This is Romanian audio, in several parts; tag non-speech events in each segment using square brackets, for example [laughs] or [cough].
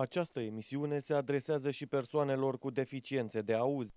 Această emisiune se adresează și persoanelor cu deficiențe de auz.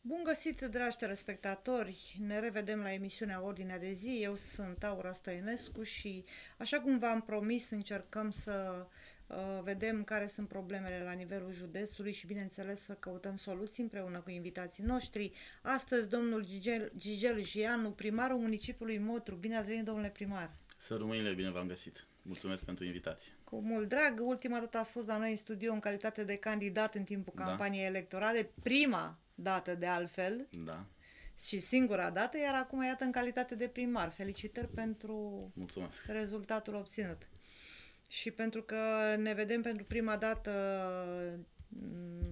Bun găsit, dragi telespectatori! Ne revedem la emisiunea Ordinea de zi. Eu sunt Aura Stoinescu și, așa cum v-am promis, încercăm să uh, vedem care sunt problemele la nivelul județului și, bineînțeles, să căutăm soluții împreună cu invitații noștri. Astăzi, domnul Gigel, Gigel Gianu, primarul municipiului Motru. Bine ați venit, domnule primar! Să rămâinile, bine v-am găsit! Mulțumesc pentru invitație. Cu mult drag. Ultima dată ați fost la noi în studio în calitate de candidat în timpul Da. campaniei electorale. Prima dată, de altfel, Da, și singura dată, iar acum iată în calitate de primar. Felicitări pentru mulțumesc. rezultatul obținut. Și pentru că ne vedem pentru prima dată mm,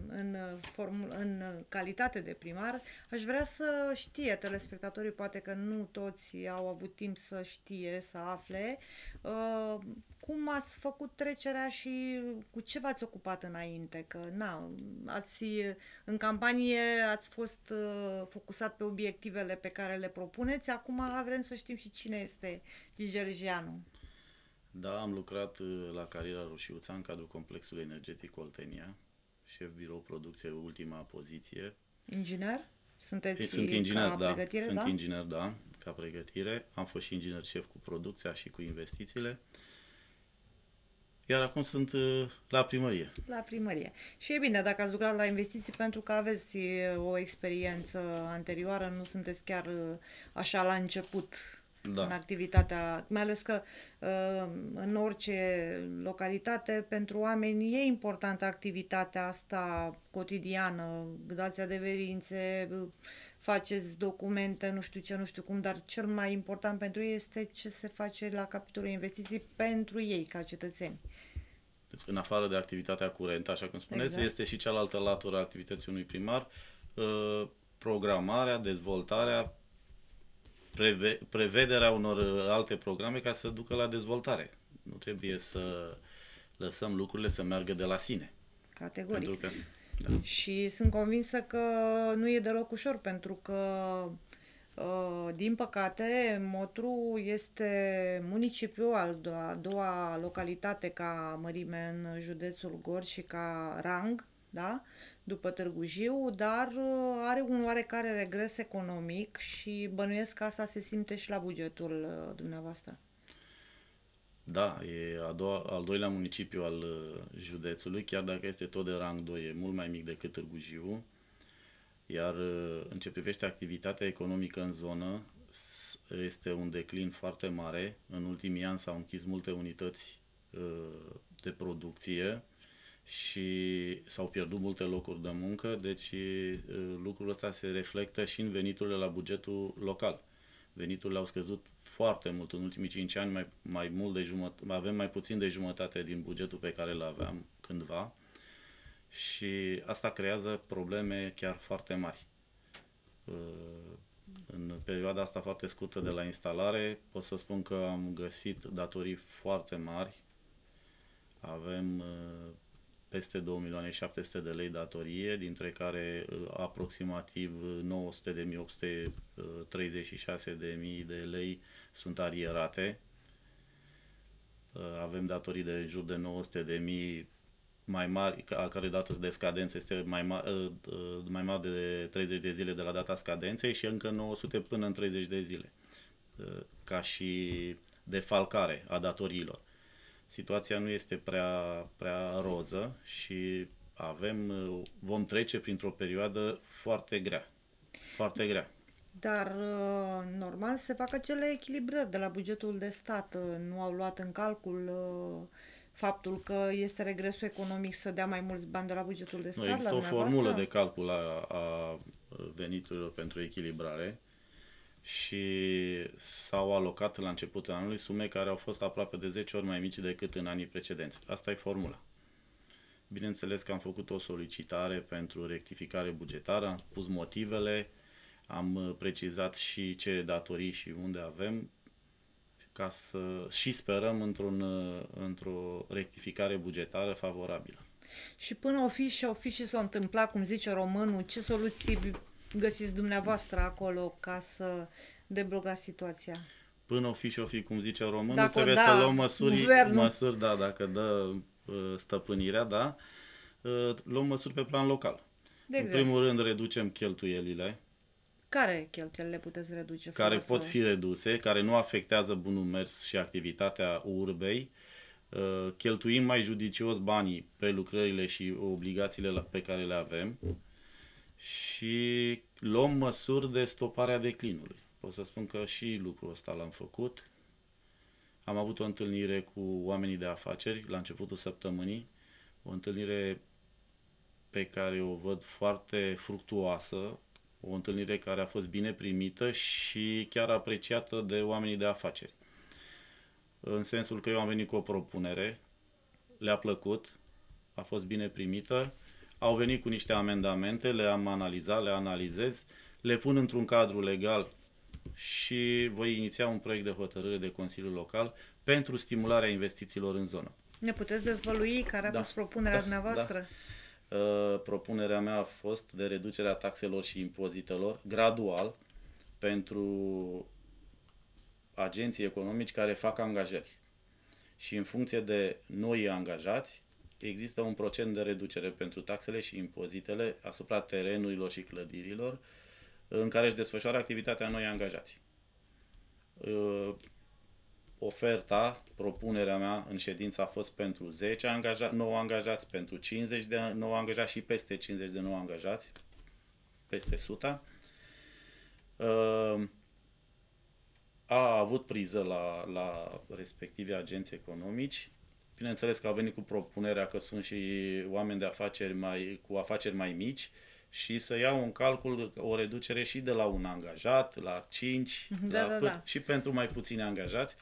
în, formu- în calitate de primar, aș vrea să știe telespectatorii, poate că nu toți au avut timp să știe, să afle, uh, cum ați făcut trecerea și cu ce v-ați ocupat înainte? Că, na, ați, în campanie ați fost uh, focusat pe obiectivele pe care le propuneți, acum vrem să știm și cine este Gigi Gianu. Da, am lucrat uh, la cariera Roșiuța în cadrul complexului energetic Oltenia, șef birou producție, ultima poziție. Inginer? Sunteți Ei, Sunt inginer, ca da. pregătire, Sunt da? inginer, da, ca pregătire. Am fost și inginer șef cu producția și cu investițiile. Iar acum sunt uh, la primărie. La primărie. Și e bine dacă ați lucrat la investiții pentru că aveți e, o experiență anterioară, nu sunteți chiar e, așa la început Da. în activitatea, mai ales că uh, în orice localitate pentru oameni e importantă activitatea asta cotidiană, dați adeverințe, uh, faceți documente, nu știu ce, nu știu cum, dar cel mai important pentru ei este ce se face la capitolul investiții pentru ei ca cetățeni. Deci, în afară de activitatea curentă, așa cum spuneți, Exact. este și cealaltă latură a activității unui primar, uh, programarea, dezvoltarea, preve- prevederea unor uh, alte programe ca să ducă la dezvoltare. Nu trebuie să lăsăm lucrurile să meargă de la sine. Categoric. Pentru că, da. Și sunt convinsă că nu e deloc ușor, pentru că, uh, din păcate, Motru este municipiul al do- a doua localitate ca mărime în județul Gorj și ca rang, da? după Târgu Jiu, dar uh, are un oarecare regres economic și bănuiesc că asta se simte și la bugetul uh, dumneavoastră. Da, e a doua, al doilea municipiu al uh, județului, chiar dacă este tot de rang 2, e mult mai mic decât Târgu Jiu. Iar uh, în ce privește activitatea economică în zonă, s- este un declin foarte mare. În ultimii ani s-au închis multe unități uh, de producție și s-au pierdut multe locuri de muncă, deci uh, lucrul ăsta se reflectă și în veniturile la bugetul local. Veniturile au scăzut foarte mult în ultimii 5 ani, mai, mai mult de jumătate, avem mai puțin de jumătate din bugetul pe care îl aveam cândva și asta creează probleme chiar foarte mari. Uh, În perioada asta foarte scurtă de la instalare pot să spun că am găsit datorii foarte mari. Avem uh, peste 2 milioane 700 de lei datorie, dintre care uh, aproximativ 900 de mii, 836 de mii de lei sunt arierate. Uh, Avem datorii de în jur de 900 de mii mai mari, a care dată de scadență este mai, ma- uh, uh, mai mare de 30 de zile de la data scadenței și încă 900 până în 30 de zile, uh, ca și defalcare a datoriilor. Situația nu este prea, prea roză și avem, uh, vom trece printr-o perioadă foarte grea. Foarte grea. Dar uh, normal se fac acele echilibrări de la bugetul de stat. Uh, Nu au luat în calcul uh, faptul că este regresul economic să dea mai mulți bani de la bugetul de stat Nu există la o dumneavoastră? formulă de calcul a, a veniturilor pentru echilibrare și s-au alocat la începutul anului sume care au fost aproape de 10 ori mai mici decât în anii precedenți. Asta e formula. Bineînțeles că am făcut o solicitare pentru rectificare bugetară, am pus motivele, am uh, precizat și ce datorii și unde avem ca să și sperăm într-un, uh, într-o rectificare bugetară favorabilă. Și până o fi și o fi și s-o întâmpla, cum zice românul, ce soluții găsiți dumneavoastră acolo ca să deblocați situația? Până o fi și o fi, cum zice românul, Dacă o trebuie da să luăm măsuri, guvernul. măsuri, da, dacă dă uh, stăpânirea, da, uh, luăm măsuri pe plan local. De În exemplu, primul rând reducem cheltuielile, care cheltuielile puteți reduce? care fără pot să... fi reduse, care nu afectează bunul mers și activitatea urbei. Uh, Cheltuim mai judicios banii pe lucrările și obligațiile la- pe care le avem și luăm măsuri de stopare a declinului. Pot să spun că și lucrul ăsta l-am făcut. Am avut o întâlnire cu oamenii de afaceri la începutul săptămânii, o întâlnire pe care o văd foarte fructuoasă, o întâlnire care a fost bine primită și chiar apreciată de oamenii de afaceri. În sensul că eu am venit cu o propunere, le-a plăcut, a fost bine primită, au venit cu niște amendamente, le-am analizat, le analizez, le pun într-un cadru legal și voi iniția un proiect de hotărâre de Consiliul Local pentru stimularea investițiilor în zonă. Ne puteți dezvălui care a Da. fost propunerea Da, dumneavoastră? Uh, propunerea mea a fost de reducerea taxelor și impozitelor gradual pentru agenții economici care fac angajări. Și în funcție de noi angajați, există un procent de reducere pentru taxele și impozitele asupra terenurilor și clădirilor în care își desfășoară activitatea noi angajați. Uh, oferta, propunerea mea în ședință a fost pentru 10 angaja, 9 angajați, pentru 50 de 9 angajați și peste 50 de 9 angajați, peste 100. Uh, A avut priză la, la respectivi agenți economici. Bineînțeles că a venit cu propunerea că sunt și oameni de afaceri mai, cu afaceri mai mici și să iau în calcul o reducere și de la un angajat, la 5, Da, la da, păt- da. și pentru mai puțini angajați.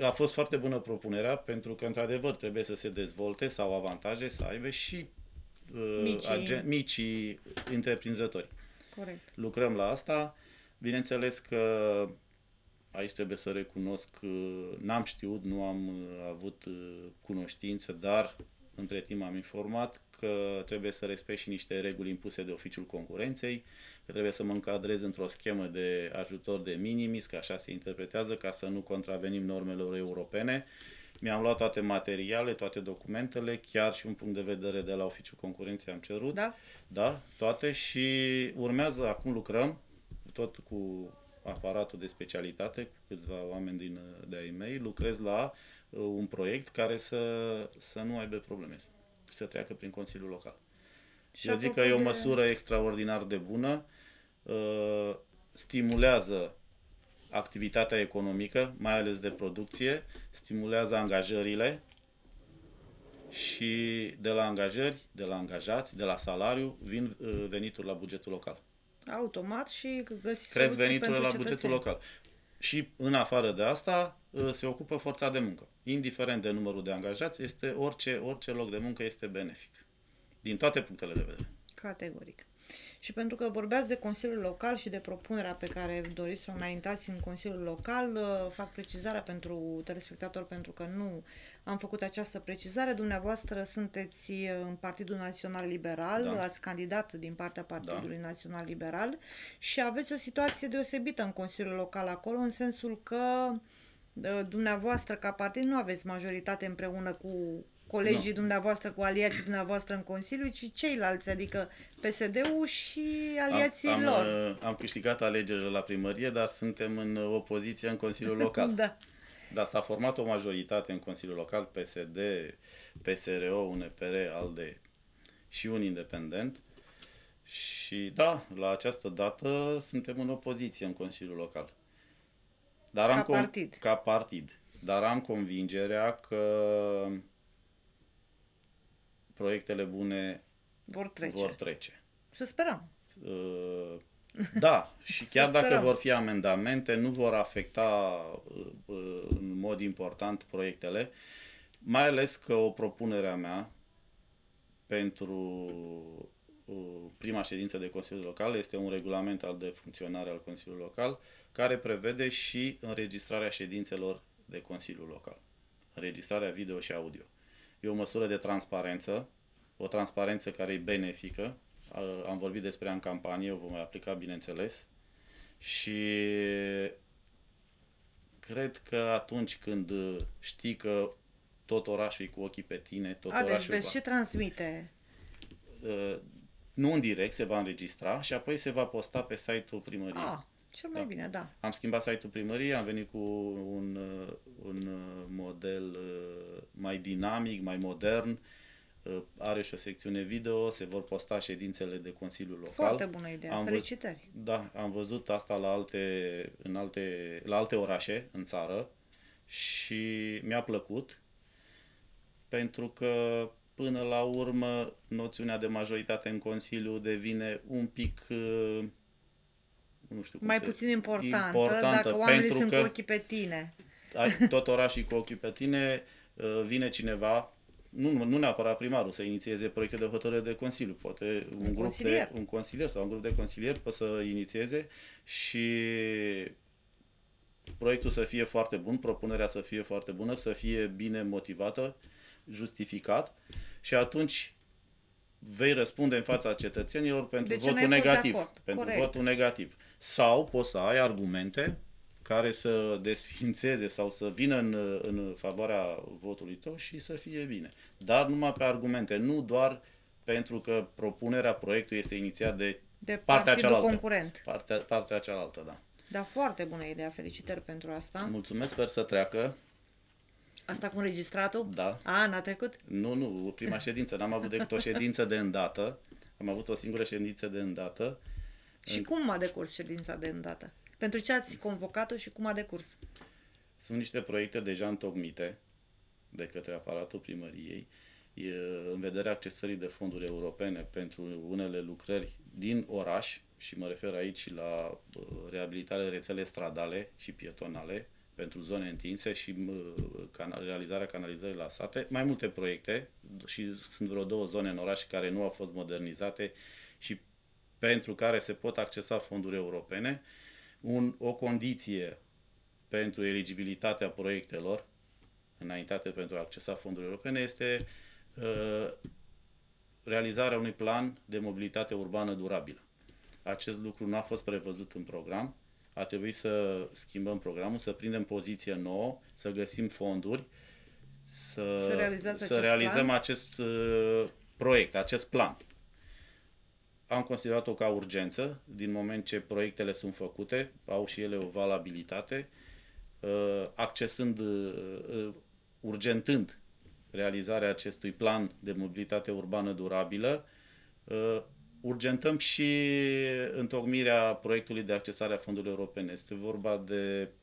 A fost foarte bună propunerea pentru că, într-adevăr, trebuie să se dezvolte sau avantaje să aibă și uh, Micii. agen- micii întreprinzători. Corect. Lucrăm la asta. Bineînțeles că aici trebuie să recunosc că n-am știut, nu am uh, avut uh, cunoștință, dar între timp am informat că trebuie să respect și niște reguli impuse de oficiul concurenței, că trebuie să mă încadrez într-o schemă de ajutor de minimis, că așa se interpretează, ca să nu contravenim normelor europene. Mi-am luat toate materiale, toate documentele, chiar și un punct de vedere de la oficiul concurenței am cerut. Da? Da, toate și urmează, acum lucrăm tot cu aparatul de specialitate, cu câțiva oameni din, de ai mei, lucrez la uh, un proiect care să, să nu aibă probleme, să treacă prin Consiliul Local. Și Eu zic că apropo e o de- măsură extraordinar de bună, uh, stimulează activitatea economică, mai ales de producție, stimulează angajările și de la angajări, de la angajați, de la salariu, vin uh, venituri la bugetul local. Automat și găsiți Cresc soluții veniturile pentru la bugetul cetățeni. local. Și în afară de asta uh, se ocupă forța de muncă. Indiferent de numărul de angajați, este orice, orice loc de muncă este benefic. Din toate punctele de vedere. Categoric. Și pentru că vorbeați de Consiliul Local și de propunerea pe care doriți să o înaintați în Consiliul Local, uh, fac precizarea pentru telespectator pentru că nu am făcut această precizare. Dumneavoastră sunteți uh, în Partidul Național Liberal, Da. ați candidat din partea Partidului Național Liberal și aveți o situație deosebită în Consiliul Local acolo, în sensul că uh, dumneavoastră ca partid nu aveți majoritate împreună cu colegii Nu. dumneavoastră, cu aliații dumneavoastră în Consiliu, ci ceilalți, adică PSD-ul și aliații am, am, lor. uh, am câștigat alegerile la primărie, dar suntem în uh, opoziție în Consiliul [laughs] Local. da. Dar s-a format o majoritate în Consiliul Local, PSD, PSRO, UNPR, ALDE și un independent. Și da, la această dată suntem în opoziție în Consiliul Local. Dar Ca am con- partid. Ca partid. Dar am convingerea că proiectele bune Vor trece. vor trece. Să sperăm. Uh, Da, [laughs] și chiar Să dacă sperăm. vor fi amendamente, nu vor afecta uh, uh, în mod important proiectele, mai ales că o propunere a mea pentru uh, prima ședință de Consiliul Local este un regulament al de funcționare al Consiliului Local care prevede și înregistrarea ședințelor de Consiliul Local. Înregistrarea video și audio. E o măsură de transparență, o transparență care e benefică. A- Am vorbit despre ea în campanie, o vom mai aplica, bineînțeles. Și cred că atunci când știi că tot orașul e cu ochii pe tine, tot A, deci orașul vezi va... ce transmite. Uh, nu în direct, se va înregistra și apoi se va posta pe site-ul primăriei. A, cel mai Da. bine, da. Am schimbat site-ul primăriei, am venit cu un, uh, un uh, model uh, mai dinamic, mai modern, uh, are și o secțiune video, se vor posta ședințele de Consiliul Local. Foarte bună idee. Am vă- Felicitări. Da, am văzut asta la alte, în alte, la alte orașe în țară și mi-a plăcut pentru că până la urmă noțiunea de majoritate în Consiliu devine un pic uh, nu știu cum Mai se- puțin importantă, importantă, dacă oamenii pentru sunt că cu ochii pe tine. ai tot orașul cu ochii pe tine, uh, vine cineva, nu, nu neapărat primarul să inițieze proiecte de hotărâre de Consiliu, poate un, grup consilier. de un consilier sau un grup de consilieri poate să inițieze și proiectul să fie foarte bun, propunerea să fie foarte bună, să fie bine motivată, justificat și atunci vei răspunde în fața cetățenilor pentru De ce n-ai votul fost de negativ. acord? Pentru Corect. votul negativ. Sau poți să ai argumente care să desfințeze sau să vină în, în favoarea votului tău și să fie bine. Dar numai pe argumente, nu doar pentru că propunerea proiectului este inițiat de De partea partidul cealaltă. concurent. Partea, partea cealaltă, da. Da, foarte bună idee. Felicitări pentru asta. Mulțumesc, sper să treacă. Asta cu înregistratul? Da. A, n-a trecut? Nu, nu, prima ședință. N-am avut decât o ședință de îndată. Am avut o singură ședință de îndată. Și cum a decurs ședința de îndată? Pentru ce ați convocat-o și cum a decurs? Sunt niște proiecte deja întocmite de către aparatul primăriei e, în vederea accesării de fonduri europene pentru unele lucrări din oraș și mă refer aici și la uh, reabilitarea rețele stradale și pietonale pentru zone întinse și uh, cana- realizarea canalizării la sate, mai multe proiecte și sunt vreo două zone în oraș care nu au fost modernizate și pentru care se pot accesa fonduri europene. Un, o condiție pentru eligibilitatea proiectelor înaintate pentru a accesa fonduri europene este uh, realizarea unui plan de mobilitate urbană durabilă. Acest lucru nu a fost prevăzut în program. A trebuit să schimbăm programul, să prindem poziție nouă, să găsim fonduri, să, Să realizați să acest realizăm plan? acest uh, proiect, acest plan. Am considerat-o ca urgență, din moment ce proiectele sunt făcute, au și ele o valabilitate, uh, accesând, uh, uh, urgentând realizarea acestui plan de mobilitate urbană durabilă, uh, urgentăm și întocmirea proiectului de accesare a fondurilor europene. Este vorba de uh,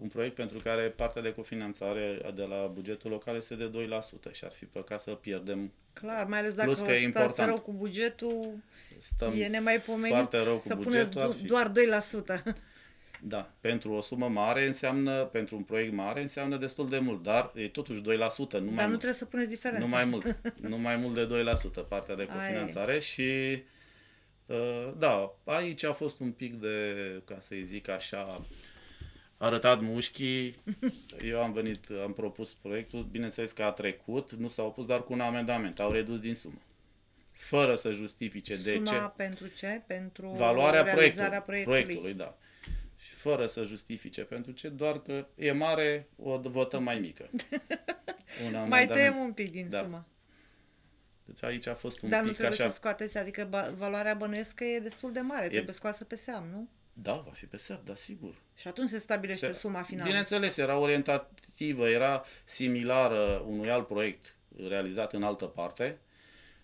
un proiect pentru care partea de cofinanțare de la bugetul local este de 2% și ar fi păcat să pierdem. Clar, mai ales dacă Plus că e stați important. rău cu bugetul, Stăm e nemaipomenit foarte rău cu să puneți bugetul. ar du- fi- doar 2%. Da, pentru o sumă mare înseamnă, pentru un proiect mare înseamnă destul de mult, dar e totuși 2%, nu mai Dar nu mult. trebuie să puneți diferența. Nu mai mult, nu mai mult de 2% partea de Aia e. cofinanțare și uh, da, aici a fost un pic de, ca să-i zic așa, arătat mușchii. Eu am venit, am propus proiectul, bineînțeles că a trecut, nu s-au opus, dar cu un amendament, au redus din sumă. Fără să justifice de Suma ce. pentru ce? Pentru Valoarea realizarea proiectului, proiectului. proiectului, da. Și fără să justifice pentru ce, doar că e mare, o votăm mai mică. [laughs] Un Mai amendament. tăiem un pic din Da. sumă. Deci aici a fost un Dar nu pic trebuie așa. să scoateți, adică ba- valoarea bănuiesc că e destul de mare, trebuie scoasă pe seam, nu? Da, va fi pe seap, da, sigur. Și atunci se stabilește Se- suma finală. Bineînțeles, era orientativă, era similară unui alt proiect realizat în altă parte.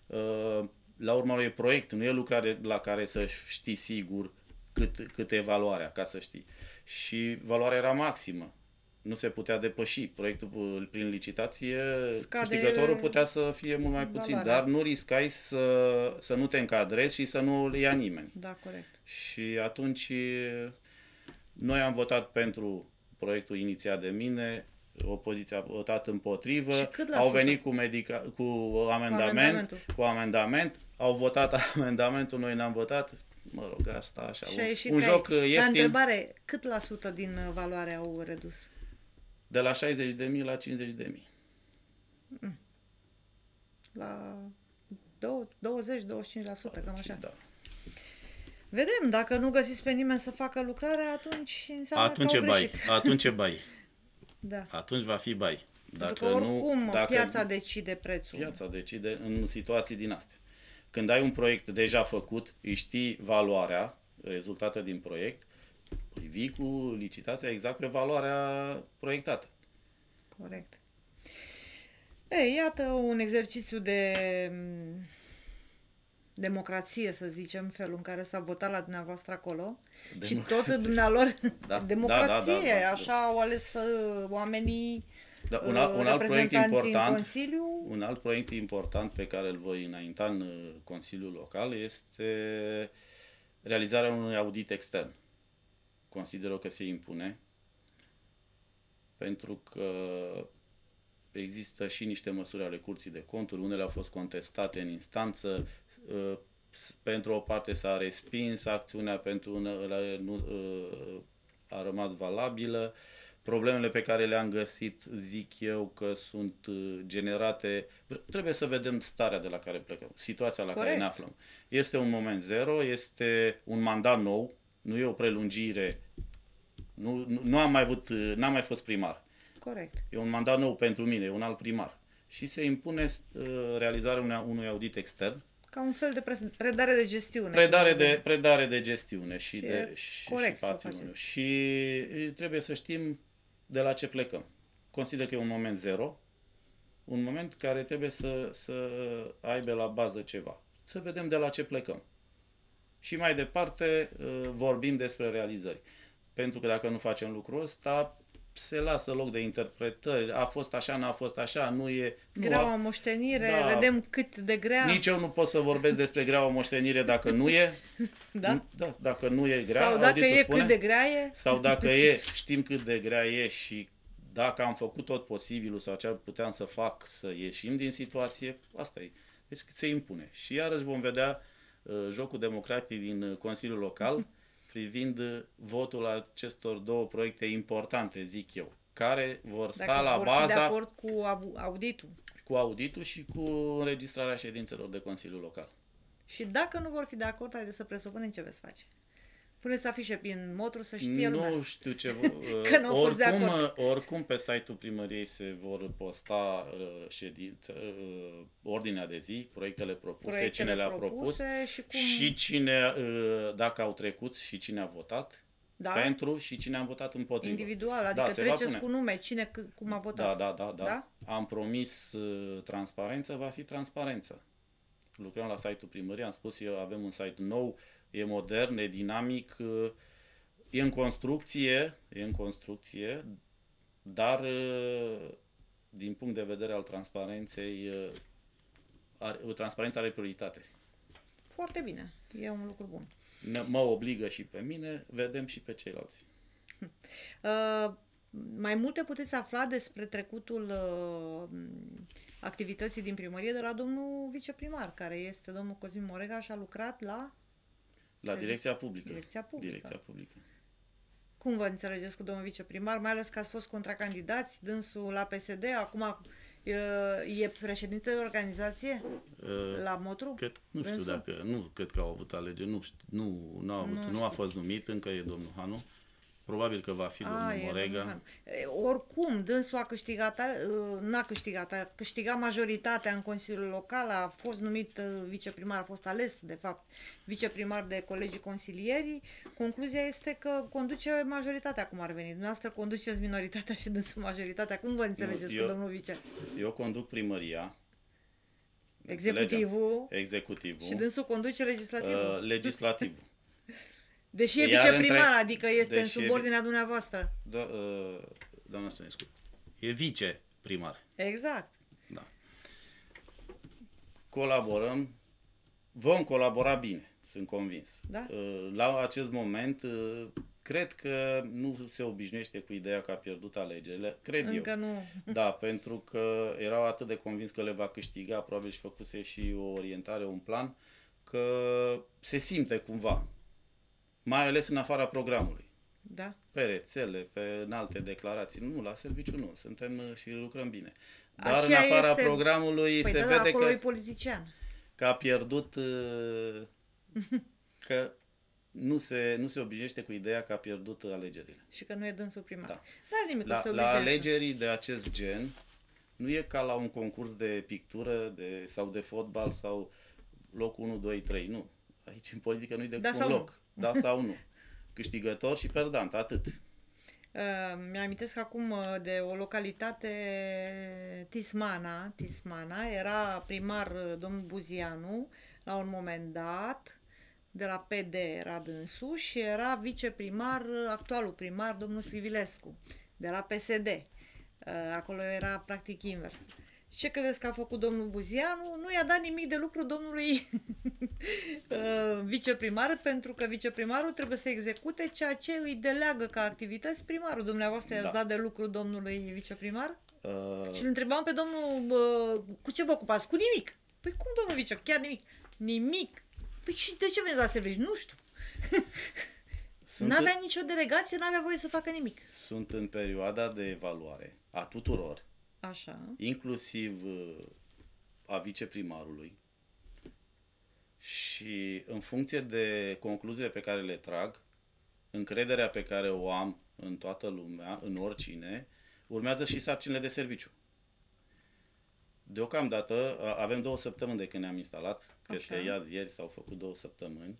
Uh, La urmă e proiect, nu e lucrare la care să știi sigur cât, cât e valoarea, ca să știi. Și valoarea era maximă. Nu se putea depăși. Proiectul uh, prin licitație, Scade câștigătorul putea să fie mult mai puțin, valoarea. dar nu riscai să, să nu te încadrezi și să nu ia nimeni. Da, corect. Și atunci noi am votat pentru proiectul inițiat de mine, opoziția a votat împotrivă, Și cât la au sută? venit cu, medica, cu amendament, amendamentul. cu amendament, au votat [laughs] amendamentul, noi n-am votat, mă rog, asta așa, Și a un, ieșit un că joc ai- La ieftin întrebare, cât la sută din uh, valoare au redus? de la 60.000 la 50.000. La 20-25%, cam așa. Da. Vedem, dacă nu găsiți pe nimeni să facă lucrarea, atunci înseamnă Atunci că e au bai, greșit. [laughs] atunci e bai, Da. atunci va fi bai. Pentru că oricum nu, dacă piața decide prețul. Piața decide în situații din astea. Când ai un proiect deja făcut, îi știi valoarea rezultată din proiect, îi vii cu licitația exact pe valoarea proiectată. Corect. Ei, iată un exercițiu de mm, democrație, să zicem, felul în care s-a votat la dumneavoastră acolo. Democrație. Și tot dumnealor, Da, [laughs] democrație, da, da, da, da. așa au ales uh, oamenii Da, un, alt, uh, un alt proiect reprezentanții în important, Consiliu. un alt proiect important pe care îl voi înainta în uh, Consiliul Local este realizarea unui audit extern. Consider că se impune pentru că există și niște măsuri ale Curții de Conturi, unele au fost contestate în instanță, uh, s- pentru o parte s-a respins, acțiunea pentru unele nu, uh, a rămas valabilă. Problemele pe care le-am găsit, zic eu că sunt uh, generate, trebuie să vedem starea de la care plecăm, situația la care Corect. ne aflăm. Este un moment zero, este un mandat nou, nu e o prelungire, nu, nu, nu am mai avut, uh, n-am mai fost primar. Corect. E un mandat nou pentru mine, e un alt primar. Și se impune uh, realizarea unui, unui audit extern, Ca un fel de pre- predare de gestiune. predare de, predare de gestiune și, Și de e și, corect și să o patrimoniu. faceți. Și e, trebuie să știm de la ce plecăm. Consider că e un moment zero, un moment care trebuie să, să aibă la bază ceva. Să vedem de la ce plecăm. Și mai departe uh, vorbim despre realizări. Pentru că dacă nu facem lucrul ăsta, se lasă loc de interpretări. A fost așa, n-a fost așa, nu e... Nu, Greaua a- moștenire, Da. vedem cât de grea. nici eu nu pot să vorbesc despre greaua moștenire dacă nu e. [laughs] Da? da dacă nu e grea, Sau dacă auditul e spune, cât de grea e. Sau dacă e, știm cât de grea e și dacă am făcut tot posibilul sau ce puteam să fac să ieșim din situație, asta e. Deci se impune. Și iarăși vom vedea uh, jocul democratic din uh, Consiliul Local privind uh, votul acestor două proiecte importante, zic eu, care vor sta Dacă la vor fi de baza acord cu au- auditul. cu auditul și cu înregistrarea ședințelor de Consiliul Local. Și dacă nu vor fi de acord, haideți să presupunem ce veți face. Puneți afișe prin motru să știe lumea. Nu știu ce... vo- [laughs] Că n-au fost de oricum, acord. oricum pe site-ul primăriei se vor posta uh, ședință, uh, ordinea de zi, proiectele propuse, Proiectele cine le-a propus propuse și cum... și cine, uh, dacă au trecut și cine a votat da? pentru și cine a votat împotrivă. Individual, adică Da, se va treceți pune. cu nume, cine c- cum a Da, votat. da, da, da, Da? Am promis uh, transparență, va fi transparență. Lucrăm la site-ul primăriei, am spus eu, avem un site nou, e modern, e dinamic, uh, e în construcție, e în construcție, dar uh, din punct de vedere al transparenței, uh, are, transparența are prioritate. Foarte bine, e un lucru bun. Ne- Mă obligă și pe mine, vedem și pe ceilalți. [laughs] Uh, mai multe puteți afla despre trecutul uh, activității din primărie de la domnul viceprimar, care este domnul Cosmin Moregaș și a lucrat la... La Serviciu- direcția publică. Direcția publică. Direcția publică. Cum vă înțelegeți cu domnul viceprimar, mai ales că ați fost contracandidați, dânsul la PSD, acum uh, e președinte de organizație Uh, la Motru? Cred, nu știu Dânsul? dacă, nu cred că au avut alegeri, nu, știu, nu, nu, a avut, Nu nu, a știu. fost numit, încă e domnul Hanu. Probabil că va fi A, domnul e Morega. domnul Han. E, Oricum, dânsul a câștigat, uh, n-a câștigat, a câștigat majoritatea în Consiliul Local, a fost numit uh, viceprimar, a fost ales, de fapt, viceprimar de colegii consilierii. Concluzia este că conduce majoritatea, cum ar veni. Dumneavoastră conduceți minoritatea și dânsul majoritatea. Cum vă înțelegeți eu- cu domnul vice? Eu conduc primăria. Executivul Înțelegem? Executivul. și dânsul conduce legislativul. uh, legislativul. [laughs] Deși e iar viceprimar, între- adică este în deși e vi- subordinea dumneavoastră. Da, uh, doamna Stănescu, e viceprimar. Exact. Da. Colaborăm, vom colabora bine, sunt convins. Da. Uh, La acest moment, uh, cred că nu se obișnuiește cu ideea că a pierdut alegerile, cred Încă eu. nu. Da, pentru că erau atât de convins că le va câștiga, probabil și făcuse și o orientare, un plan, că se simte cumva, mai ales în afara programului. Da. Pe rețele, pe în alte declarații. Nu, la serviciu nu, suntem uh, și lucrăm bine. Dar Aceea în afara este- programului Păi se da, da, vede acolo că, e politician. că a pierdut, uh, [laughs] că nu se, nu se obișnuiește cu ideea că a pierdut alegerile. Și că nu e dânsul primar. Da. Dar nimic, o La, să la obișnuiesc. alegerii de acest gen, Nu e ca la un concurs de pictură de, sau de fotbal sau locul 1, 2, 3. Nu. Aici în politică nu-i decât Da un sau nu. loc. Da sau nu. Câștigător și perdant, atât. Uh, Mi-amintesc acum uh, de o localitate Tismana. Tismana era primar uh, domnul Buzianu la un moment dat, de la PD era dânsul și era viceprimar, uh, actualul primar, domnul Slivilescu, de la PSD. Uh, Acolo era practic invers. Și ce credeți că a făcut domnul Buzianu? Nu i-a dat nimic de lucru domnului [laughs] uh, viceprimar, pentru că viceprimarul trebuie să execute ceea ce îi deleagă ca activități primarul. Dumneavoastră i-ați Da. dat de lucru domnului viceprimar? Uh, Și îl întrebam pe domnul, uh, cu ce vă ocupați? Cu nimic. Păi cum, domnul vice? Chiar nimic. Nimic. Păi și de ce veniți la serviciu? Nu știu. [laughs] sunt, N-avea nicio delegație, n-avea voie să facă nimic. sunt în perioada de evaluare a tuturor, Așa. inclusiv uh, a viceprimarului și în funcție de concluziile pe care le trag, încrederea pe care o am în toată lumea, în oricine, urmează și sarcinile de serviciu. Deocamdată a- avem două săptămâni de când ne-am instalat, cred Așa. că ieri, ieri s-au făcut două săptămâni.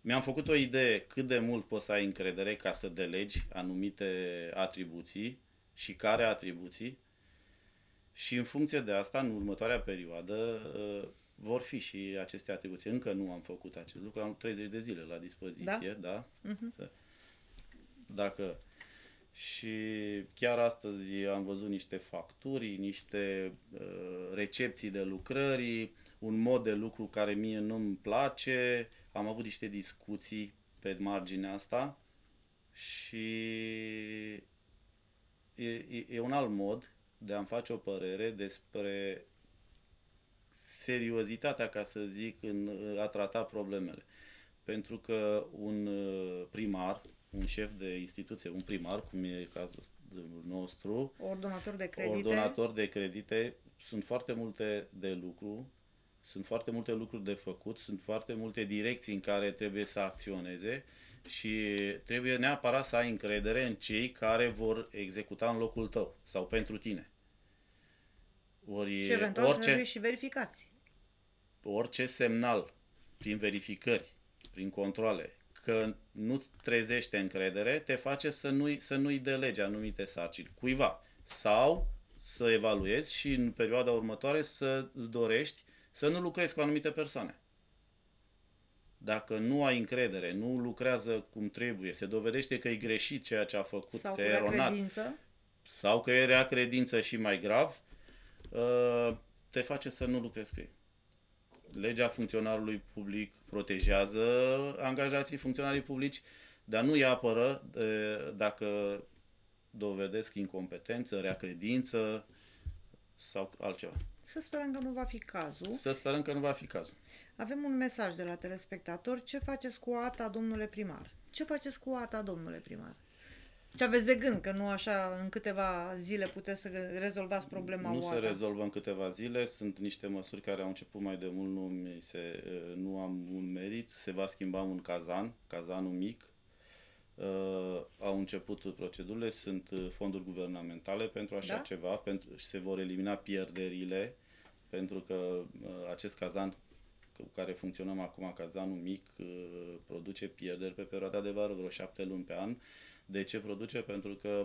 Mi-am făcut o idee cât de mult poți să ai încredere ca să delegi anumite atribuții și care atribuții și în funcție de asta, în următoarea perioadă, uh, vor fi și aceste atribuții. Încă nu am făcut acest lucru, am 30 de zile la dispoziție, da? da? Mhm. Să- Dacă și chiar astăzi am văzut niște facturi, niște uh, recepții de lucrări, un mod de lucru care mie nu-mi place. Am avut niște discuții pe marginea asta și e, e, e un alt mod de a-mi face o părere despre seriozitatea, ca să zic, în a trata problemele. Pentru că un uh, primar, un șef de instituție, un primar, cum e cazul nostru, Ordonator de credite. ordonator de credite, sunt foarte multe de lucru, sunt foarte multe lucruri de făcut, sunt foarte multe direcții în care trebuie să acționeze și trebuie neapărat să ai încredere în cei care vor executa în locul tău sau pentru tine. Ori Și eventual orice, trebuie și verificați. orice semnal prin verificări, prin controle, că nu-ți trezește încredere, te face să nu-i, să nu-i delegi anumite sarcini cuiva. Sau să evaluezi și în perioada următoare să îți dorești să nu lucrezi cu anumite persoane. Dacă nu ai încredere, nu lucrează cum trebuie, se dovedește că e greșit ceea ce a făcut, Sau că cu e rea eronat, credință. sau că e rea credință și mai grav, uh, te face să nu lucrezi cu ei. Legea funcționarului public protejează angajații funcționarii publici, dar nu îi apără uh, dacă dovedesc incompetență, rea credință sau altceva. Să sperăm că nu va fi cazul. Să sperăm că nu va fi cazul. Avem un mesaj de la telespectator. Ce faceți cu ATA, domnule primar? Ce faceți cu ATA, domnule primar? Ce aveți de gând? Că nu așa în câteva zile puteți să rezolvați problema nu UATA. se rezolvă în câteva zile, sunt niște măsuri care au început mai de mult, nu, mi se, nu am un merit, se va schimba un cazan, cazanul mic, Uh, au început procedurile, sunt uh, fonduri guvernamentale pentru așa Da? ceva, pentru, și se vor elimina pierderile, pentru că uh, acest cazan cu care funcționăm acum, cazanul mic, uh, produce pierderi pe perioada de vară, vreo șapte luni pe an. De ce produce? Pentru că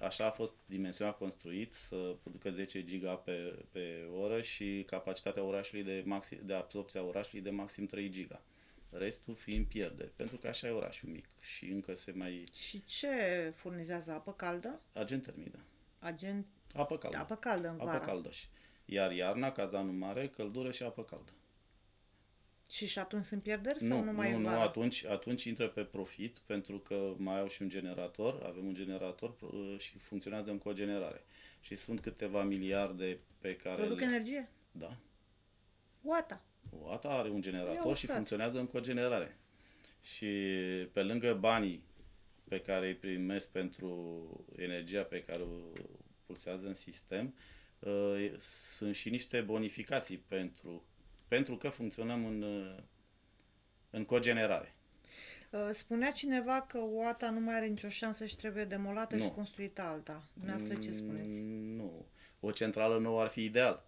așa a fost dimensionat construit să producă 10 giga pe, pe oră și capacitatea orașului de, maxim, de absorpție a orașului de maxim 3 giga. Restul fiind pierderi, pentru că așa e orașul mic și încă se mai... Și ce furnizează apă caldă? Agent termic, da. Agent Apă caldă. apă caldă în apă vară. caldă. și- Iar iarna, cazanul mare, căldură și apă caldă. Și și atunci sunt pierderi Nu, sau numai nu, în nu, vară? atunci, atunci intră pe profit, pentru că mai au și un generator, avem un generator pro- și funcționează în cogenerare. Și sunt câteva miliarde pe care... Produc le... energie? Da. UATA. OATA are un generator Ia și uitați. funcționează în cogenerare. Și pe lângă banii pe care îi primesc pentru energia pe care o pulsează în sistem, uh, sunt și niște bonificații pentru, pentru că funcționăm în, uh, în cogenerare. Uh, Spunea cineva că UATA nu mai are nicio șansă și trebuie demolată și Nu. construită alta. Dumneavoastră ce spuneți? Mm, Nu. o centrală nouă ar fi ideal,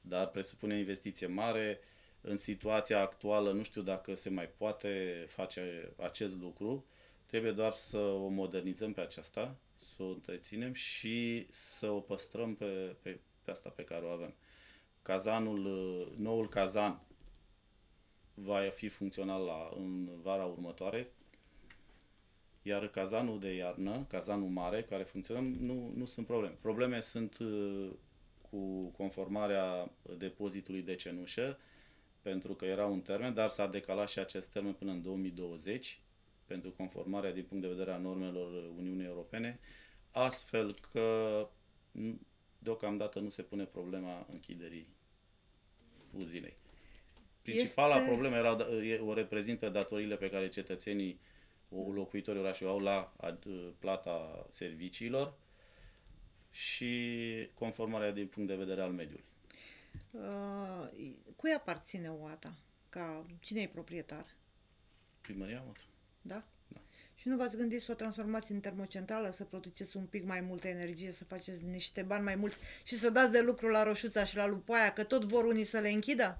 dar presupune investiție mare. În situația actuală nu știu dacă se mai poate face acest lucru. Trebuie doar să o modernizăm pe aceasta, să o întreținem și să o păstrăm pe, pe, pe asta pe care o avem. Cazanul, noul cazan va fi funcțional la, în vara următoare, iar cazanul de iarnă, cazanul mare, care funcționează, nu, nu sunt probleme. Probleme sunt uh, cu conformarea depozitului de cenușă, pentru că era un termen, dar s-a decalat și acest termen până în 2020, pentru conformarea din punct de vedere a normelor Uniunii Europene, astfel că deocamdată nu se pune problema închiderii uzinei. Principala este... problemă era, o reprezintă datoriile pe care cetățenii locuitorii orașului au la plata serviciilor și conformarea din punct de vedere al mediului. Uh, cui aparține OATA? Ca cine e proprietar? Primăria Motru. Da? Da. Și nu v-ați gândit să o transformați în termocentrală, să produceți un pic mai multă energie, să faceți niște bani mai mulți și să dați de lucru la Roșuța și la Lupoaia, că tot vor unii să le închidă?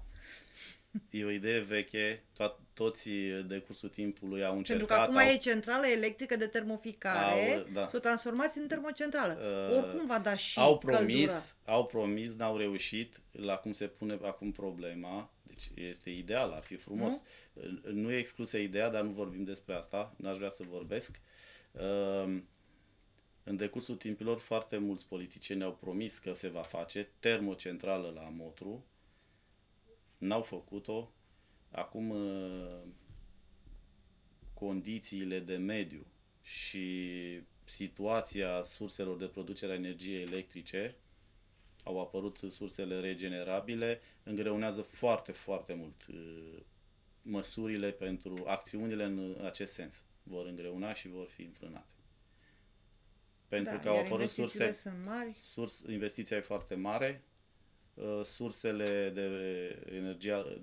E o idee veche, to- toți de cursul timpului au încercat. Pentru că acum au... e centrală electrică de termoficare, au, da. să o transformați în termocentrală. Uh, Oricum va da și Au promis, căldură. au promis, n-au reușit, la cum se pune acum problema, deci este ideal, ar fi frumos. Nu, nu e exclusă ideea, dar nu vorbim despre asta, n-aș vrea să vorbesc. Uh, în decursul timpilor, foarte mulți politicieni au promis că se va face termocentrală la Motru, n-au făcut-o. Acum uh, condițiile de mediu și situația surselor de producere a energiei electrice au apărut sursele regenerabile, îngreunează foarte, foarte mult uh, măsurile pentru acțiunile în acest sens. Vor îngreuna și vor fi înfrânate. Pentru da, că au apărut surse, sunt mari. Surs, investiția e foarte mare, Uh, sursele de energie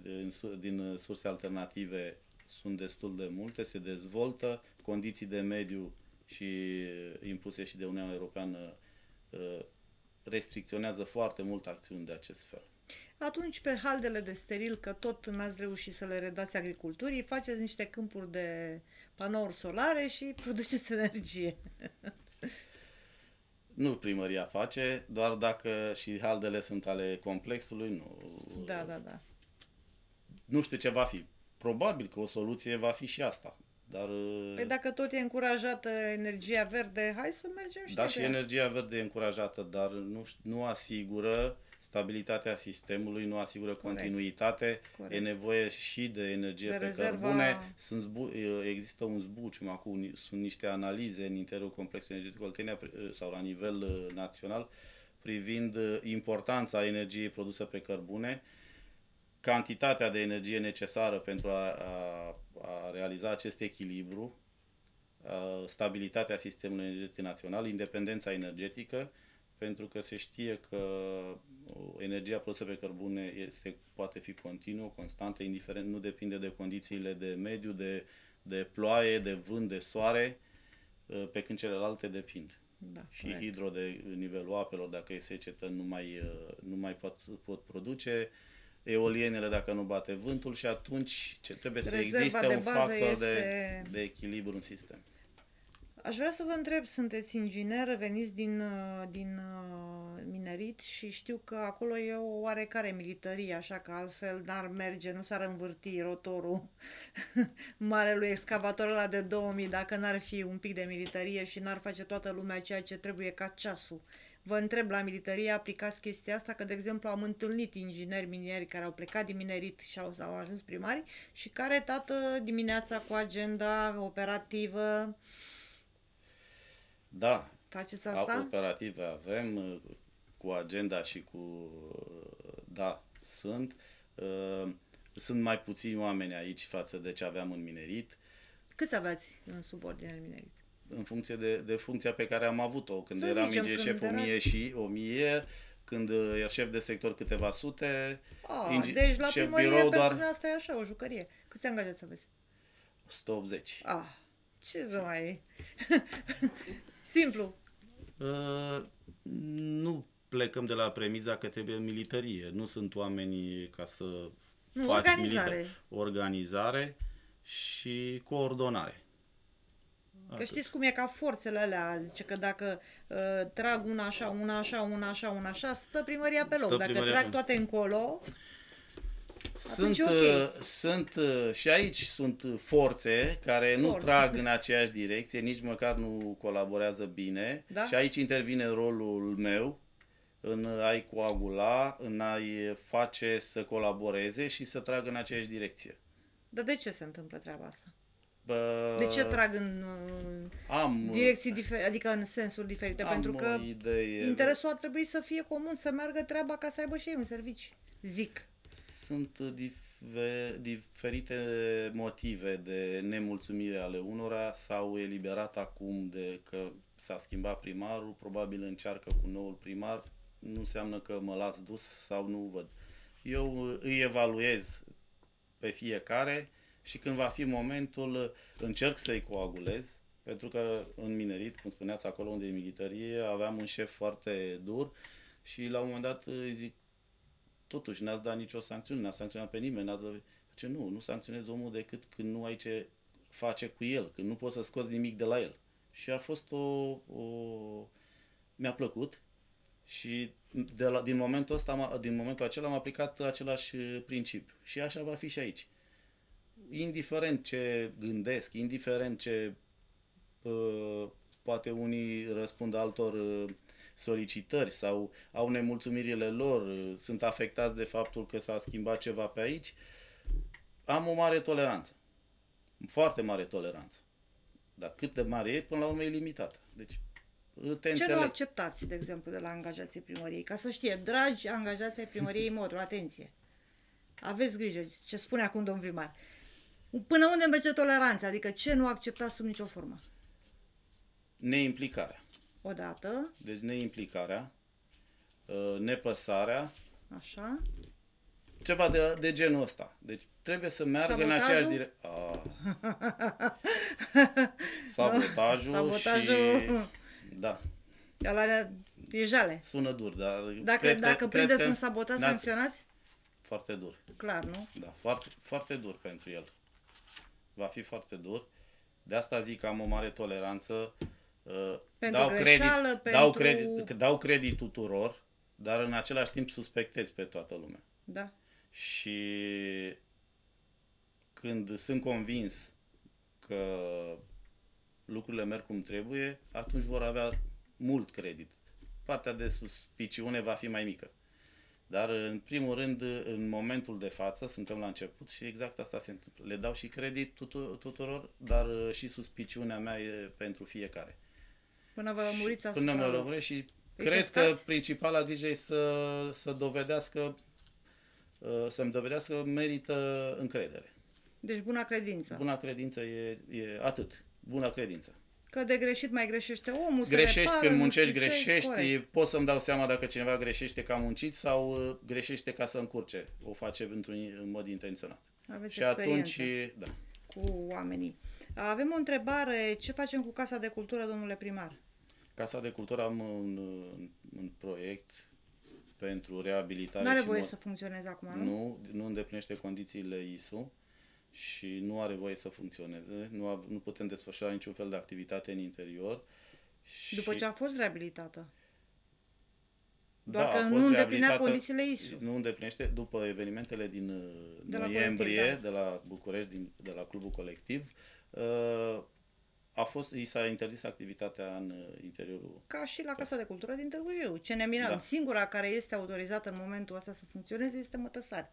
din surse alternative sunt destul de multe, se dezvoltă, condiții de mediu și impuse și de Uniunea Europeană uh, restricționează foarte mult acțiuni de acest fel. Atunci, pe haldele de steril, că tot n-ați reușit să le redați agriculturii, faceți niște câmpuri de panouri solare și produceți energie. [laughs] Nu primăria face, doar dacă și haldele sunt ale complexului, nu. Da, da, da. Nu știu ce va fi. Probabil că o soluție va fi și asta. Dar, păi dacă tot e încurajată energia verde, hai să mergem și Da, și energia verde e încurajată, dar nu, nu asigură stabilitatea sistemului, nu asigură Corect. continuitate, Corect. e nevoie și de energie de pe rezerva... cărbune. Sunt zbu- există un zbucium acum, sunt niște analize în interiorul complexului energetic Oltenia sau la nivel uh, național privind uh, importanța energiei produse pe cărbune, cantitatea de energie necesară pentru a, a, a realiza acest echilibru, stabilitatea sistemului energetic național, independența energetică, pentru că se știe că energia produsă pe cărbune este, poate fi continuă, constantă, indiferent, nu depinde de condițiile de mediu, de, de ploaie, de vânt, de soare, uh, pe când celelalte depind. Da, și corect. hidro de nivelul apelor, dacă e secetă, nu mai, uh, nu mai pot, pot produce, eolienele dacă nu bate vântul și atunci ce trebuie Rezerva să existe un factor este... de, de echilibru în sistem. Aș vrea să vă întreb, sunteți inginer, veniți din, uh, din uh, minerit și știu că acolo e o oarecare militarie, așa că altfel n-ar merge, nu s-ar învârti rotorul [laughs] marelui excavator ăla de 2000 dacă n-ar fi un pic de militarie și n-ar face toată lumea ceea ce trebuie ca ceasul. Vă întreb, la militarie aplicați chestia asta? Că, de exemplu, am întâlnit ingineri minieri care au plecat din minerit și au, au ajuns primari și care, tată, dimineața cu agenda operativă, da. Faceți asta? Operative avem, uh, cu agenda și cu... Uh, da, sunt. Uh, sunt mai puțini oameni aici față de ce aveam în minerit. Câți aveți în subordine în minerit? În funcție de, de funcția pe care am avut-o. Când Să eram inginer șef, o mie și o mie, când era șef de sector câteva sute. A, ingi- deci la primărie birou pentru doar... asta e așa, o jucărie. Câți angajați aveți? 180. Ah, ce să mai [laughs] Simplu. Uh, nu plecăm de la premiza că trebuie militarie. Nu sunt oamenii ca să Nu, faci organizare. milita- organizare și coordonare. Că Atât. știți cum e ca forțele alea, zice că dacă uh, trag una așa, una așa, una așa, una așa, stă primăria pe loc. Stă dacă primăria trag pe- toate încolo, Sunt, e ok. uh, sunt uh, și aici sunt uh, forțe care nu Forțe. trag în aceeași direcție, nici măcar nu colaborează bine. Da? Și aici intervine rolul meu în a-i coagula, în a-i face să colaboreze și să tragă în aceeași direcție. dar de ce se întâmplă treaba asta? Bă, De ce trag în uh, am, direcții diferite, adică în sensuri diferite? am Pentru că o idee. interesul ar trebui să fie comun, să meargă treaba ca să aibă și ei un serviciu. Zic. Sunt difer- diferite motive de nemulțumire ale unora, s-au eliberat acum de că s-a schimbat primarul, probabil încearcă cu noul primar, nu înseamnă că mă las dus sau nu văd. Eu uh, îi evaluez pe fiecare și când va fi momentul uh, încerc să-i coagulez, pentru că în minerit, cum spuneați acolo unde e militarie, aveam un șef foarte dur și la un moment dat îi zic totuși n-ați dat nicio sancțiune, n-ați sancționat pe nimeni, n-ați dat... Ce nu, nu sancționezi omul decât când nu ai ce face cu el, când nu poți să scoți nimic de la el. Și a fost o... o... mi-a plăcut și de la, din momentul ăsta, am- din momentul acela am aplicat același uh, principiu. Și așa va fi și aici. Indiferent ce gândesc, indiferent ce uh, poate unii răspund altor uh, solicitări sau au nemulțumirile lor, uh, sunt afectați de faptul că s-a schimbat ceva pe aici, am o mare toleranță. Foarte mare toleranță. Dar cât de mare e, până la urmă e limitată. Deci, uh, te Ce nu înțeleg. acceptați, de exemplu, de la angajații primăriei? Ca să știe, dragi angajații ai primăriei Modru, atenție! Aveți grijă ce spune acum domnul primar. Până unde merge toleranța? Adică ce nu acceptați sub nicio formă? Neimplicarea. Odată, Deci neimplicarea, uh, nepăsarea, așa, ceva de, de genul ăsta. Deci trebuie să meargă în Sabotajul? aceeași direcție. Sabotajul, [laughs] Sabotajul. și... Da, ăla e jale. sună dur, dar Dacă, cred dacă că, prindeți cred un că sabotaj, ne-ați- sancționați? Foarte dur. Clar, nu? Da, foarte, foarte dur pentru el. Va fi foarte dur. De asta zic că am o mare toleranță. Uh, Pentru dau, greșeală, credit, dau, pentru- credit, dau credit tuturor, dar în același timp suspectez pe toată lumea. Da. Și când sunt convins că lucrurile merg cum trebuie, atunci vor avea mult credit. Partea de suspiciune va fi mai mică. Dar, în primul rând, în momentul de față, suntem la început și exact asta se întâmplă. Le dau și credit tutu- tuturor, dar uh, și suspiciunea mea e pentru fiecare. Până vă lămuriți Și asupra Până mă lor. lămuresc și Îi cred că testați? principala grijă e să, să dovedească uh, să-mi dovedească merită încredere. Deci buna credință. Buna credință e, e atât. Buna credință. Că de greșit mai greșește omul, se Greșești repară, când nu muncești, știu ce, greșești, corect. pot să-mi dau seama dacă cineva greșește că a muncit sau uh, greșește ca să încurce. O face într-un în mod intenționat. Aveți și atunci, experiență da. cu oamenii. Avem o întrebare. Ce facem cu Casa de Cultură, domnule primar? Casa de Cultură am un, un, un proiect pentru reabilitare Nu are și voie mo- să funcționeze acum, nu? Nu, nu îndeplinește condițiile ISU și nu are voie să funcționeze. Nu, a, nu putem desfășura niciun fel de activitate în interior. Și, După ce a fost reabilitată. da, Doar că a nu fost îndeplinea reabilitată- condițiile ISU. Nu îndeplinește. După evenimentele din uh, De la noiembrie, colectiv, de la București, din, de la clubul colectiv, uh, a fost, i s-a interzis activitatea în uh, interiorul Ca și la Casa de Cultură din Târgu Jiu. Ce ne mirăm. Da. Singura care este autorizată în momentul ăsta să funcționeze este Mătăsari.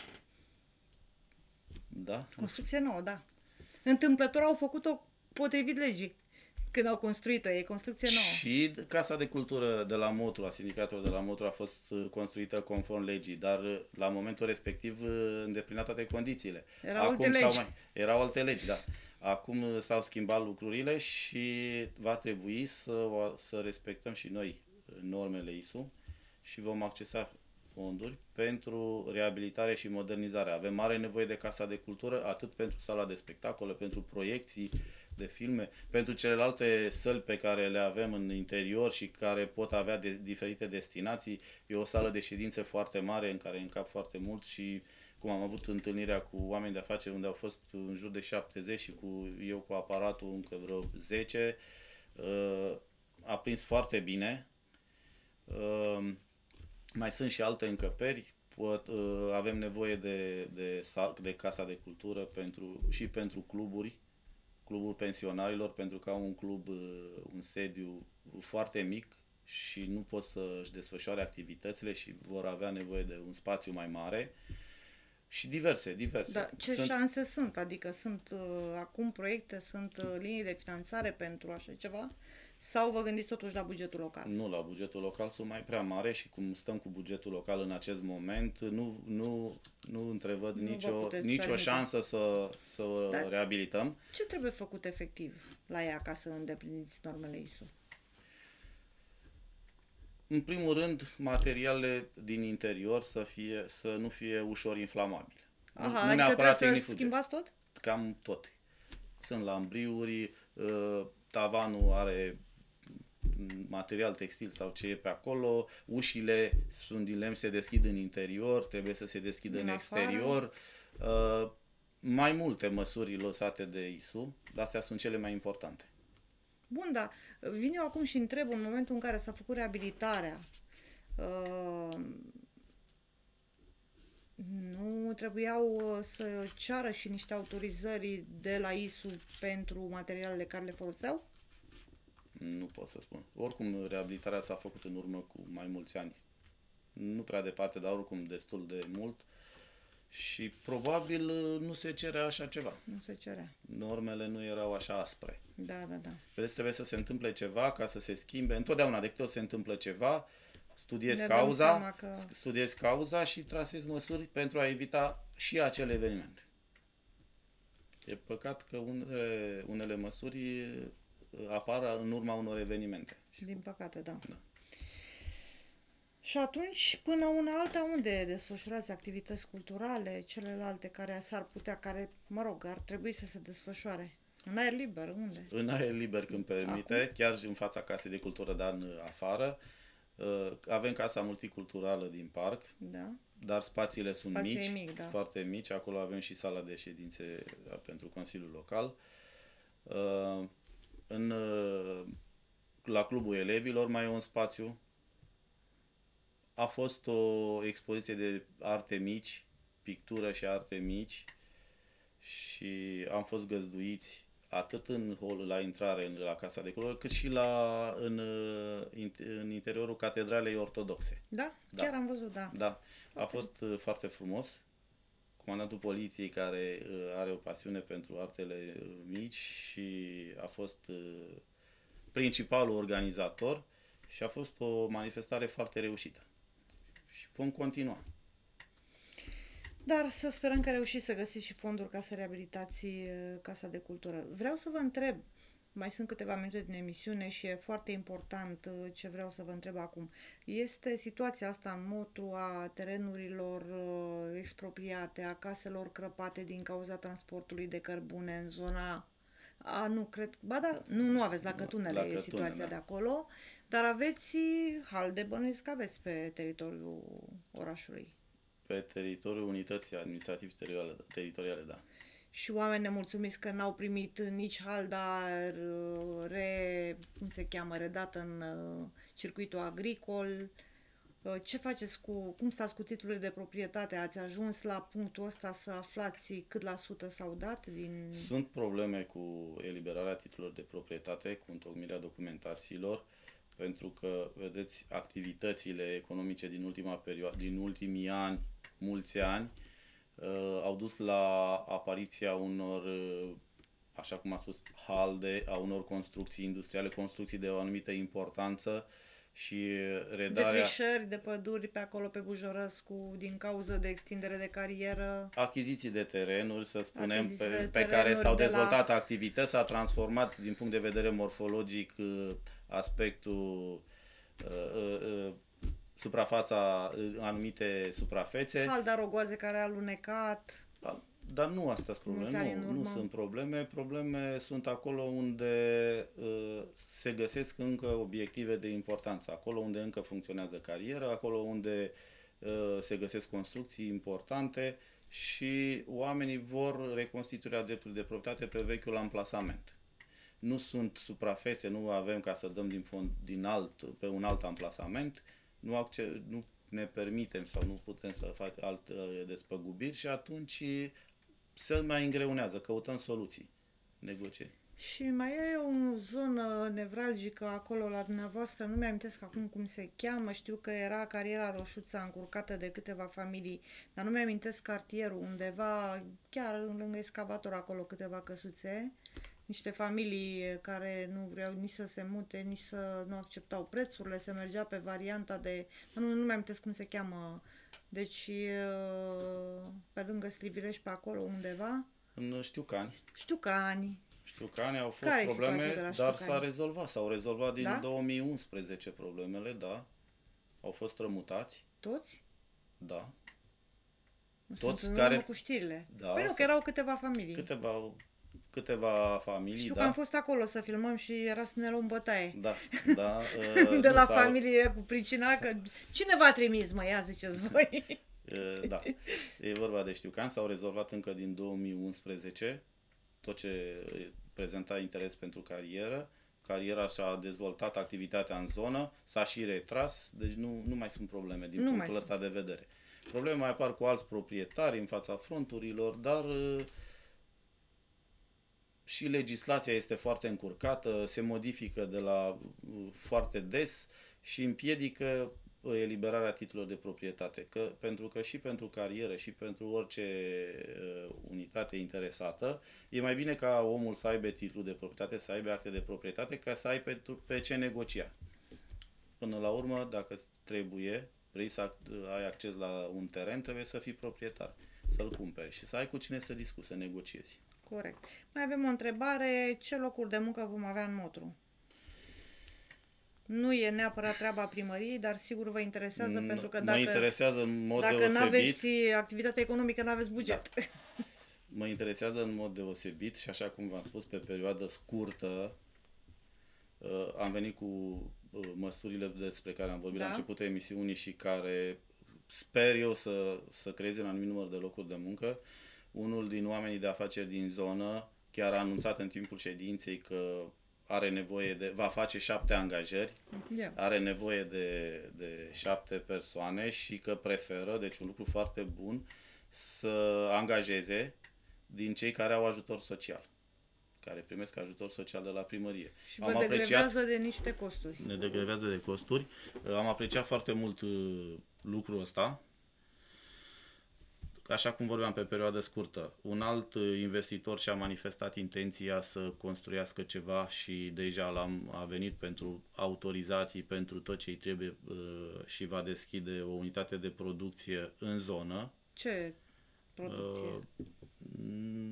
Da, Construcție nouă, da. Întâmplător au făcut-o potrivit legii. Când au construit-o, e construcție nouă. Și Casa de Cultură de la Motru, a sindicatelor de la Motru, a fost uh, construită conform legii, dar uh, la momentul respectiv uh, îndeplinea toate condițiile. Erau alte s-au legi. Mai, erau alte legi, da. Acum uh, s-au schimbat lucrurile și va trebui să, o- să respectăm și noi uh, normele ISU și vom accesa fonduri pentru reabilitare și modernizare. Avem mare nevoie de Casa de Cultură, atât pentru sala de spectacole, pentru proiecții, de filme. Pentru celelalte săli pe care le avem în interior și care pot avea de, diferite destinații, e o sală de ședințe foarte mare în care încap foarte mulți și cum am avut întâlnirea cu oameni de afaceri unde au fost în jur de 70 și cu eu cu aparatul încă vreo 10, uh, a prins foarte bine. Uh, mai sunt și alte încăperi, pot, uh, avem nevoie de, de, de Casa de Cultură pentru, și pentru cluburi, clubul pensionarilor, pentru că au un club, un sediu foarte mic și nu pot să-și desfășoare activitățile și vor avea nevoie de un spațiu mai mare. Uh, și diverse, diverse. Da, ce sunt... șanse sunt? Adică sunt uh, acum proiecte, sunt uh, linii de finanțare pentru așa ceva? Sau vă gândiți totuși la bugetul local? Nu, la bugetul local sunt mai prea mare și cum stăm cu bugetul local în acest moment, nu, nu, nu întrevăd nu nicio, nicio șansă să, să Dar reabilităm. Ce trebuie făcut efectiv la ea ca să îndepliniți normele ISU? În primul rând, materialele din interior să, fie, să nu fie ușor inflamabile. Aha, nu adică neapărat trebuie să schimbați tot? Cam tot. Sunt lambriuri, uh, tavanul are material textil sau ce e pe acolo, ușile sunt din lemn, se deschid în interior, trebuie să se deschidă din în afară. exterior. Uh, mai multe măsuri lăsate de ISU, dar astea sunt cele mai importante. Bun, dar vin eu acum și întreb în momentul în care s-a făcut reabilitarea, uh, nu trebuiau uh, să ceară și niște autorizări de la ISU pentru materialele care le foloseau? Nu pot să spun. Oricum, reabilitarea s-a făcut în urmă cu mai mulți ani. Nu prea departe, dar oricum destul de mult. Uh, și probabil uh, nu se cere așa ceva. Nu se cere. Normele nu erau așa aspre. Da, da, da. Vedeți, trebuie să se întâmple ceva ca să se schimbe. Întotdeauna de câte ori se întâmplă ceva, studiez ne cauza, că... studiez cauza și trasez măsuri pentru a evita și acele evenimente. E păcat că unele, unele măsuri uh, apar în urma unor evenimente. Din păcate, da. da. Și atunci, până una alta, unde desfășurați activități culturale, celelalte care s-ar putea, care, mă rog, ar trebui să se desfășoare? În aer liber, unde? În aer liber când permite, Acum? chiar în fața casei de cultură, dar în afară. Uh, avem casa multiculturală din parc, da. dar spațiile sunt Spații mici, mic, da. foarte mici. Acolo avem și sala de ședințe da, pentru Consiliul Local. Uh, în, uh, la Clubul Elevilor mai e un spațiu a fost o expoziție de arte mici, pictură și arte mici și am fost găzduiți atât în hol la intrare la Casa de Cultură, cât și la, în, în interiorul Catedralei Ortodoxe. Da? da? Chiar am văzut, da. Da. A fost uh, foarte frumos. Comandantul poliției care uh, are o pasiune pentru artele uh, mici și a fost principalul organizator și a fost o manifestare foarte reușită vom continua. Dar să sperăm că reușiți să găsiți și fonduri ca să reabilitați uh, Casa de Cultură. Vreau să vă întreb, mai sunt câteva minute din emisiune și e foarte important uh, ce vreau să vă întreb acum. Este situația asta în motu a terenurilor uh, expropriate, a caselor crăpate din cauza transportului de cărbune în zona a, nu, cred, ba da, nu, nu aveți, la Cătunele la e Cătune, situația da. de acolo, dar aveți hal de bănuiesc că aveți pe teritoriul orașului. Pe teritoriul unității administrativ teritoriale, da. Și oameni nemulțumiți că n-au primit nici hal, dar uh, re, cum se cheamă, redat în uh, circuitul agricol. Uh, ce faceți cu, cum stați cu titlurile de proprietate? Ați ajuns la punctul ăsta să aflați cât la sută s-au dat? Din... Sunt probleme cu eliberarea titlurilor de proprietate, cu întocmirea documentațiilor pentru că, vedeți, activitățile economice din ultima perioadă, din ultimii ani, mulți ani, uh, au dus la apariția unor, uh, așa cum a spus, halde, a unor construcții industriale, construcții de o anumită importanță și redarea... Defrișări de păduri pe acolo, pe Bujorăscu, din cauza de extindere de carieră. Achiziții de terenuri, să spunem, pe, de pe care s-au dezvoltat la... activități, s-a transformat din punct de vedere morfologic uh, aspectul uh, uh, uh, suprafața, uh, anumite suprafețe. Halda rogoaze care a alunecat. Da. Dar nu astea sunt Mulți ani probleme, în nu, nu urmă. sunt probleme. Probleme sunt acolo unde uh, se găsesc încă obiective de importanță, acolo unde încă funcționează cariera, acolo unde uh, se găsesc construcții importante și oamenii vor reconstituirea dreptului de proprietate pe vechiul amplasament. Nu sunt suprafețe, nu avem ca să dăm din fond din alt, pe un alt amplasament, nu, acce- nu ne permitem sau nu putem să facem alte despăgubiri și atunci se mai îngreunează, căutăm soluții, negocieri. Și mai e o zonă nevralgică acolo la dumneavoastră, nu mi-amintesc acum cum se cheamă, știu că era cariera Roșuța încurcată de câteva familii, dar nu mi-amintesc cartierul, undeva, chiar lângă excavator acolo câteva căsuțe, niște familii care nu vreau nici să se mute, nici să nu acceptau prețurile, se mergea pe varianta de, nu, nu mi-amintesc cum se cheamă, deci pe lângă Strivilești pe acolo undeva, În Știucani, știu că ani, Știucani au fost Care e probleme, situația de la dar Știucani? s-a rezolvat, s-au rezolvat din Da? 2011 problemele, da. Au fost rămutați, toți? da. Sunt Toți în care- urmă cu știrile. Da, păi nu, să- că erau câteva familii. Câteva, câteva familii, Știu da. că am fost acolo să filmăm și era să ne luăm bătaie. Da, [laughs] da. De uh, la nu s-au- familiile cu pricina că cine v-a trimis, mă, ia ziceți [laughs] voi. Uh, Da, e vorba de Știucan, s-au rezolvat încă din 2011 tot ce prezenta interes pentru carieră. Cariera și-a dezvoltat activitatea în zonă, s-a și retras, deci nu, nu mai sunt probleme din Nu mai punctul ăsta de vedere. Probleme mai apar cu alți proprietari în fața fronturilor, dar uh, și legislația este foarte încurcată, se modifică de la uh, foarte des și împiedică uh, eliberarea titlurilor de proprietate. Că, pentru că și pentru carieră și pentru orice uh, unitate interesată, e mai bine ca omul să aibă titlul de proprietate, să aibă acte de proprietate, ca să ai pentru, pe ce negocia. Până la urmă, dacă trebuie, vrei să ac- ai acces la un teren, trebuie să fii proprietar, să-l cumperi și să ai cu cine să discuți, să negociezi. Corect. Mai avem o întrebare. Ce locuri de muncă vom avea în Motru? Nu e neapărat treaba primăriei, dar sigur vă interesează Mm, pentru că mă dacă, interesează în mod dacă nu deosebit. aveți activitate economică, nu aveți buget. Mă interesează în mod deosebit și așa cum v-am spus, pe perioadă scurtă uh, am venit cu uh, măsurile despre care am vorbit Da. la începutul emisiunii și care sper eu să, să creeze un anumit număr de locuri de muncă. Unul din oamenii de afaceri din zonă chiar a anunțat în timpul ședinței că are nevoie de, va face șapte angajări Ia. are nevoie de, de șapte persoane și că preferă, deci un lucru foarte bun, să angajeze din cei care au ajutor social, care primesc ajutor social de la primărie. Și vă degrevează de niște costuri. ne degrevează de costuri. Am apreciat foarte mult uh, lucrul ăsta, așa cum vorbeam pe perioadă scurtă. Un alt uh, investitor și-a manifestat intenția să construiască ceva și deja l-am, a venit pentru autorizații, pentru tot ce îi trebuie uh, și va deschide o unitate de producție în zonă. Ce producție? Uh,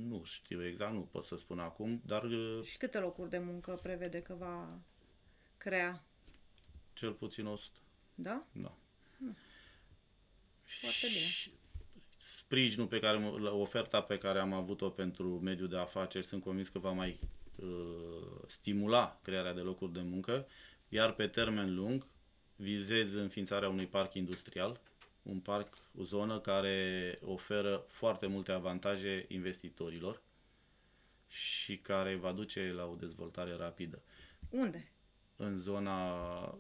nu știu exact, nu pot să spun acum, dar uh, Și câte locuri de muncă prevede că va crea? cel puțin 100. Da? Da. Foarte bine. Și Sprijinul pe care, mă- la oferta pe care am avut-o pentru mediul de afaceri, sunt convins că va mai uh, stimula crearea de locuri de muncă, iar pe termen lung vizez înființarea unui parc industrial, un parc, o zonă care oferă foarte multe avantaje investitorilor și care va duce la o dezvoltare rapidă Unde? în zona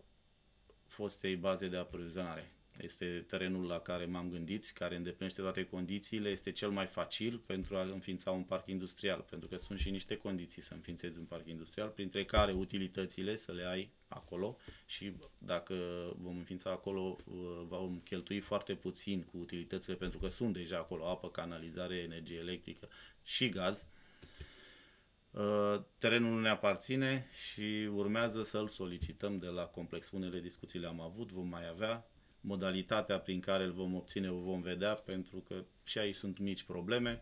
fostei baze de aprovizionare. Este terenul la care m-am gândit, care îndeplinește toate condițiile, este cel mai facil pentru a înființa un parc industrial, pentru că sunt și niște condiții să înființezi un parc industrial, printre care utilitățile să le ai acolo și dacă vom înființa acolo, uh, vom cheltui foarte puțin cu utilitățile, pentru că sunt deja acolo apă, canalizare, energie electrică și gaz. Uh, Terenul nu ne aparține și urmează să-l solicităm de la complex. Unele discuții le-am avut, vom mai avea. Modalitatea prin care îl vom obține o vom vedea, pentru că și aici sunt mici probleme.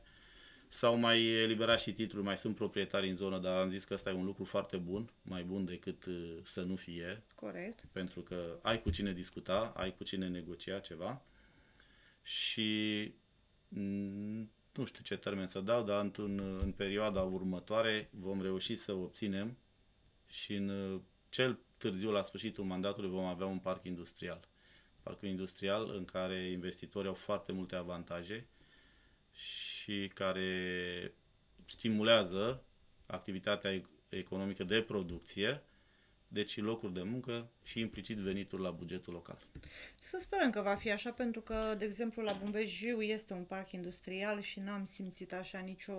S-au mai eliberat și titluri, mai sunt proprietari în zonă, dar am zis că ăsta e un lucru foarte bun, mai bun decât uh, să nu fie, Corect. pentru că ai cu cine discuta, ai cu cine negocia ceva și mm, nu știu ce termen să dau, dar într-un, în perioada următoare vom reuși să obținem și în uh, cel târziu la sfârșitul mandatului vom avea un parc industrial. Parcul industrial în care investitorii au foarte multe avantaje și care stimulează activitatea economică de producție, deci și locuri de muncă și implicit venituri la bugetul local. Să sperăm că va fi așa, pentru că, de exemplu, la Bumbejiu este un parc industrial și n-am simțit așa nicio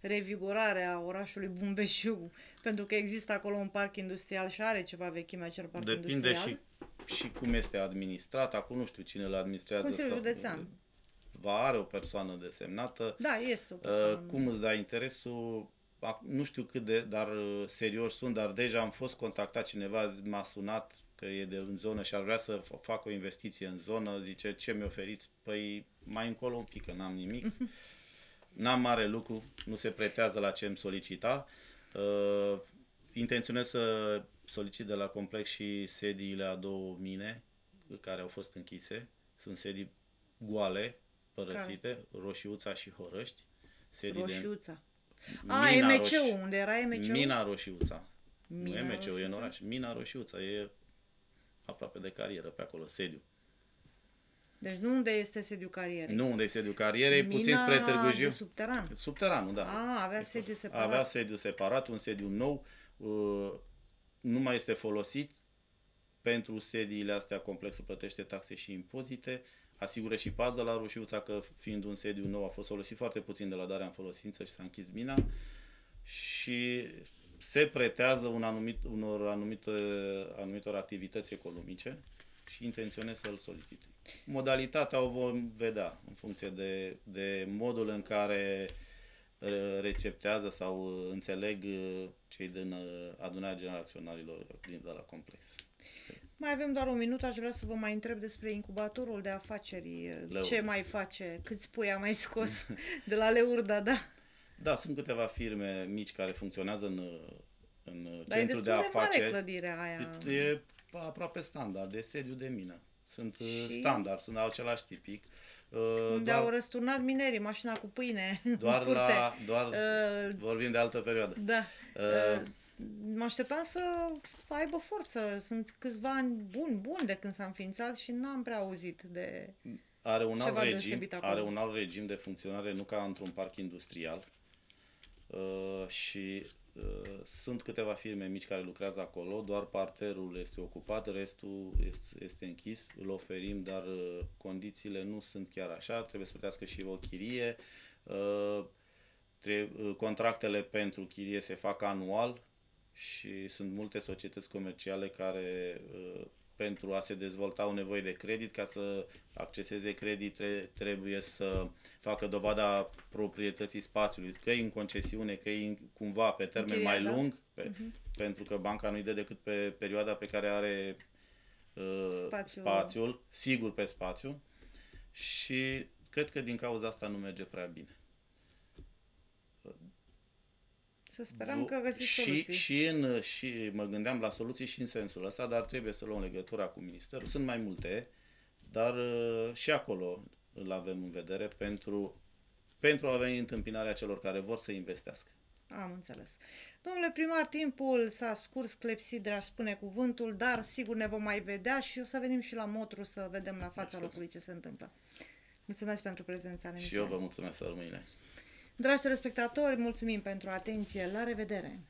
revigorare a orașului Bumbejiu, [laughs] pentru că există acolo un parc industrial și are ceva vechime acel parc Depinde industrial. și, și cum este administrat. Acum nu știu cine îl administrează. Consiliul sau- Județean. Va are o persoană desemnată. Da, este o Uh, persoană. cum îți dai interesul? Ac- Nu știu cât de, dar uh, serios sunt, dar deja am fost contactat, cineva m-a sunat că e de în zonă și ar vrea să f- fac o investiție în zonă, zice ce mi oferiți? Păi mai încolo un pic, că n-am nimic. [laughs] N-am mare lucru, nu se pretează la ce îmi solicita. Uh, intenționez să solicit de la complex și sediile a două mine care au fost închise. Sunt sedii goale, părăsite, Roșiuța și Horăști. Sedii de Roșiuța. A, Mina MCU, Roș- unde era MCU? Mina Roșiuța. Mina nu e MCU, e în Roșiuța? oraș. Mina Roșiuța, e aproape de carieră pe acolo, sediu. Deci nu unde este sediul carierei. Nu unde e sediu carierei, puțin Mina spre Târgu Jiu. de subteran. Subteranul, da. A, avea sediu separat. Avea sediu separat, un sediu nou, uh, nu mai este folosit. Pentru sediile astea, complexul plătește taxe și impozite, asigură și pază la Roșiuța, că fiind un sediu nou a fost folosit foarte puțin de la darea în folosință și s-a închis mina și se pretează un anumit, unor anumite, anumitor activități economice și intenționez să-l solicit. Modalitatea o vom vedea în funcție de, de modul în care uh, receptează sau uh, înțeleg uh, cei din uh, adunarea generaționalilor din de la complex. Mai avem doar un minut, aș vrea să vă mai întreb despre incubatorul de afaceri. Leurda. Ce mai face? Câți pui a mai scos [laughs] de la Leurda, da? Da, sunt câteva firme mici care funcționează în, uh, în Dar e centrul destul de de, mare afaceri. clădirea aia. E aproape standard, de sediu de mină. Sunt uh, Și? standard, sunt același tipic. Uh, Unde doar au răsturnat minerii, mașina cu pâine [laughs] doar în curte. la doar Uh, vorbim de altă perioadă. Da. Uh, Uh, mă așteptam să aibă forță. Sunt câțiva ani buni, buni de când s-a înființat și n-am prea auzit de... Are un alt Ceva regim, deosebit acolo. are un alt regim de funcționare, nu ca într-un parc industrial. Uh, și uh, sunt câteva firme mici care lucrează acolo, doar parterul este ocupat, restul este, este închis, îl oferim, dar uh, condițiile nu sunt chiar așa, trebuie să plătească și o chirie. Uh, tre- uh, contractele pentru chirie se fac anual și sunt multe societăți comerciale care uh, pentru a se dezvolta au nevoie de credit. Ca să acceseze credit tre- trebuie să facă dovada proprietății spațiului, că e în concesiune, că e în, cumva pe termen Închiriat, mai da. lung, pe, pentru că banca nu-i dă decât pe perioada pe care are uh, Spațiul. spațiul, sigur pe spațiu și cred că din cauza asta nu merge prea bine. Să sperăm Vo- că găsiți și, soluții. și, în, și mă gândeam la soluții și în sensul ăsta, dar trebuie să luăm legătura cu ministerul. Sunt mai multe, dar uh, și acolo îl avem în vedere pentru, pentru a veni întâmpinarea celor care vor să investească. Am înțeles. Domnule primar, timpul s-a scurs clepsidra, spune cuvântul, dar sigur ne vom mai vedea și o să venim și la Motru să vedem la fața Aștept. locului ce se întâmplă. Mulțumesc pentru prezența în Și eu emisiune. vă mulțumesc să rămâine. Dragi telespectatori, mulțumim pentru atenție. La revedere!